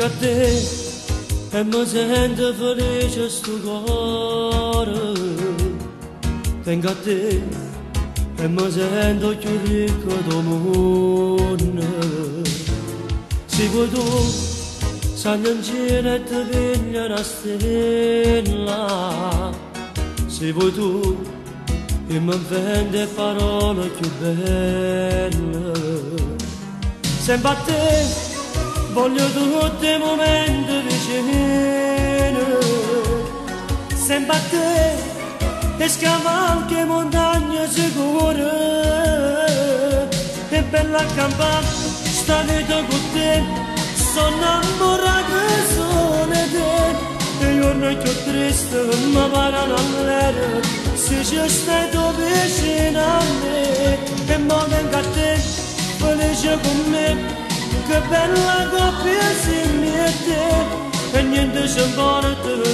Lângă te Emergendo velejas tu agora Tenga te Emergendo que rico do mundo Se guardou tu S'angiancina e ti piglia una stella. Se vuoi tu e mi vende parole più belle. Sempre a te Voglio tutti i momenti vicini. Sempre a te E scavalchi montagne sicure. E bella campana Sta con te Sono innamorato più triste Mi parano all'aereo Se ci stai tu vicino a me E mo vengo a te Felice con me che bella coppia si mette e niente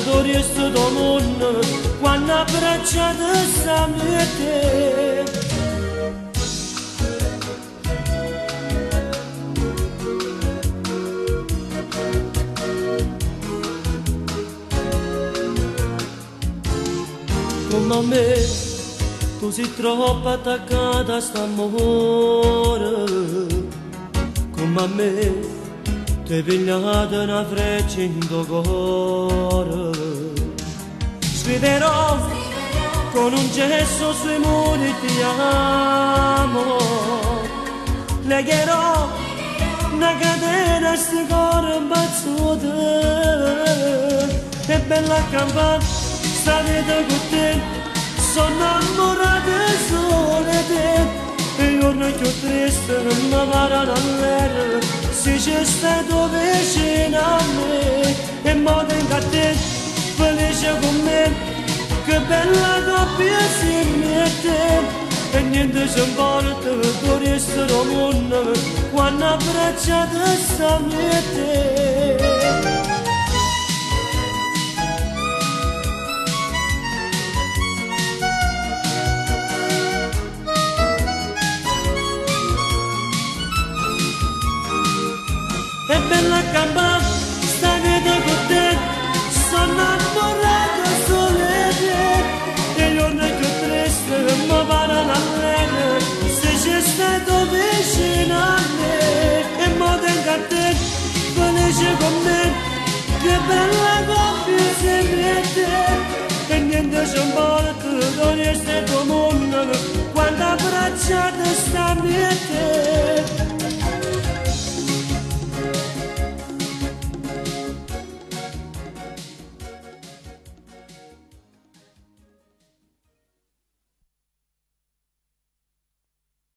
dove resto del mondo quando abbracciate sta mette come a me tu sei troppo attaccata a st'amore come a me ti pigliate una freccia in tuo cuore. Scriverò con un gesto sui muri ti amo. Legherò una catena a sti cuore impazzute e bella campana sta vita con te sono innamorata solo te e giorno più triste non mi parano all'aereo se c'è stato vicino a me e te felice con me che bella coppia si mette e niente ci importa tu resto del mondo quando abbracciate sta mette Lakambam stane da goten Sonan moraga solede Eliona că trestă mă vara la mene Se jeste do veșinane E moden garten Văleje gomen Că bella va fi zemete Că ne-ndăjăm